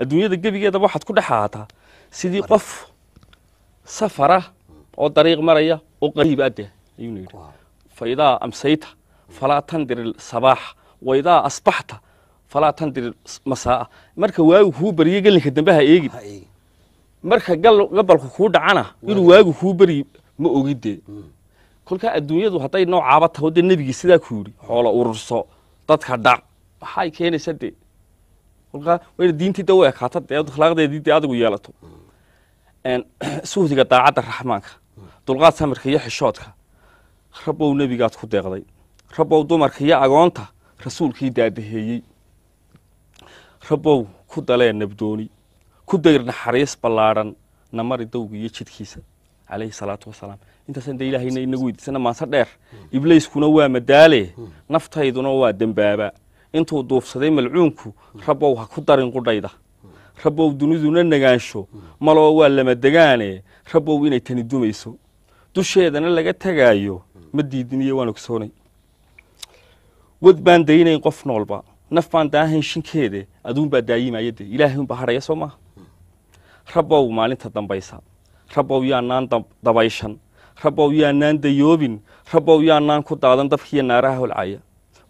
adduunyada gebigeedaba waxaad ku dhex ahaataa sidii qof safara oo dariiq maraya oo qariib adde ayuuna yidhi. Faidaa amsayta falaa tandir sabaax waidaa asbaxta falaa tandir masaa marka waagu kuu bariyo gelinka dambe ha eegin. marka gal- gabalku kuu dhacana inuu waagu kuu beri ma ogidee kolkaa adduunyadu hadday noocaaba taho dee nebigii sidaa ku yidhi xoola ururso dadka dhac. Maxay keenaysa dee kolkaa wayna diintii de u akhlaaqdeedii adigu yeelato suhdiga daacadda raxmaanka dulqaad samirka iyo xishoodka rabbow nebigaad ku deeqday rabbow dumarka iyo agoonta rasuulkii daadaheeyey rabbow ku dalee nabdooni ku dayr naxariis ballaadhan namari dowga iyo jidkiisa calayhi salaatu wasalaam intaasaan dee ilaahayna inagu weydiisana maanse dheer ibliiskuna waa madaale naftayduna waa dembaaba intuu duufsaday malcuunku rabbow ha ku darin qudhayda. Rabbow duniduna nagaansho maloo waa lama degaane. Rabbow inay tani dumayso. Dusheedana laga tegaayo ma diidiniyo waan ogsoonay wad baan daynayn qof noolba. Naf baan daahayn shinkeede aduunbaa daayimaya dee. Ilaahay unbaa hadhaya soo maaha rabbow maalinta dambaysa. Rabbow yaanaan dab- dabayshan. Rabbow yaanaan dayoobin. Rabbow yaanaan ku daadan dabkiiyo naaraha holcaya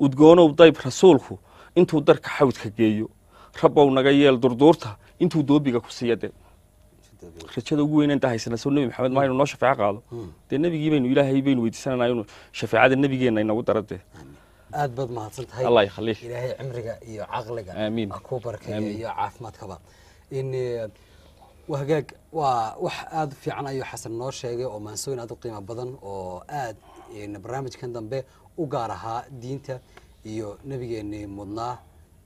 udgoonow dayb rasuulku intuu darka xawdka geeyo. Rabbow naga yeel durduurta intuu doobiga ku siiya rajada ugu weyn inta haysana soo nebi maxamed mahaynu noo shafeeco qaado. Dee nebigii baynu ilaahay baynu weydiisananaa inuu shafeecada nebigeenna inagu dee. Aad baad mahadsan tahay. Allah yakhliik ilaahay cimriga iyo caqliga Aamiin. ha ku barkeeyo Aamiin. iyo caafimaadkaba. In eh, waa wax aad u fiican ayuu xasan noo sheegay oo maansooyin aad u qiimo badan oo aad barnaamijkan dambe u gaar ahaa diinta iyo nebigeenii mudnaa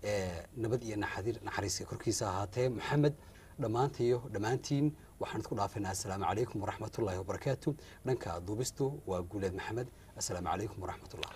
ee nabad iyo naxariiska korkiisa ahaatee. Maxamed dhammaantiyo dhammaantiin waxaan isku dhaafaynaa assalaamu calaykum waraxmatullaahi wabarakaatu dhanka duubistu waa guuleed maxamed assalaamu calaykum waraxmatullah